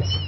谢谢。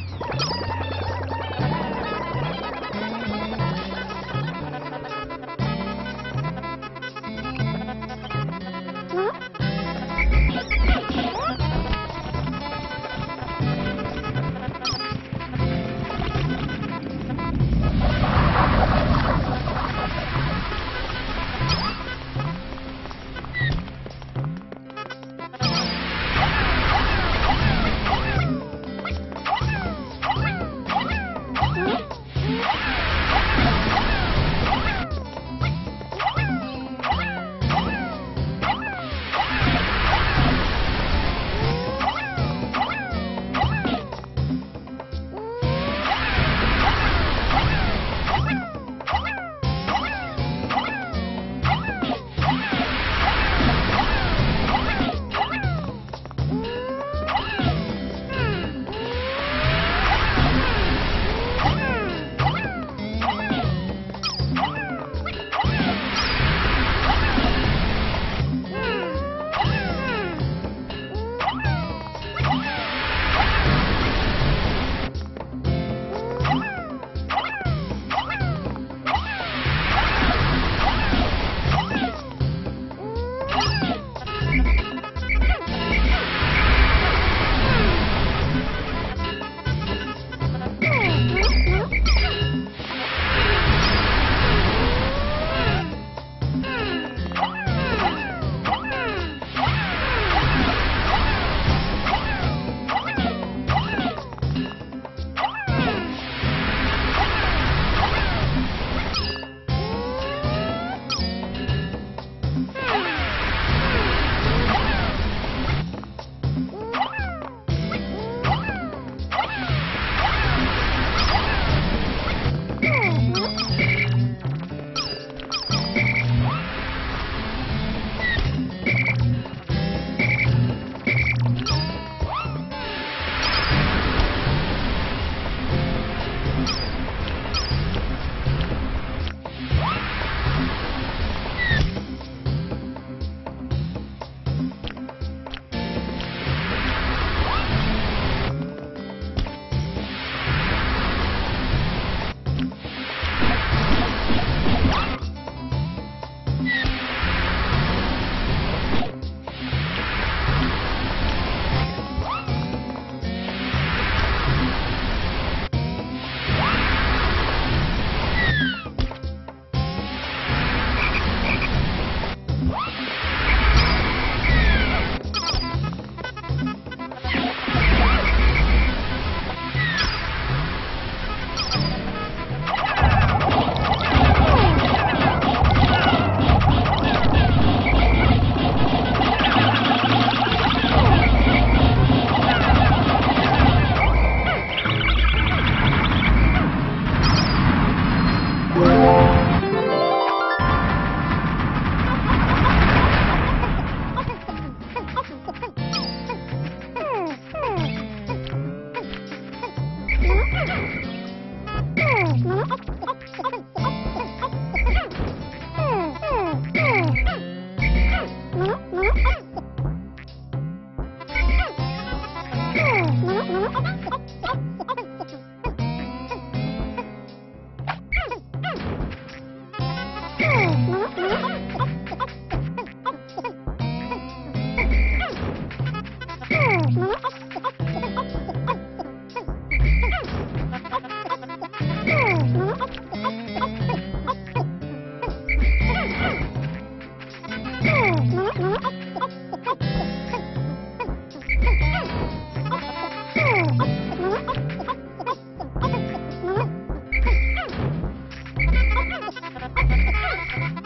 Yeah.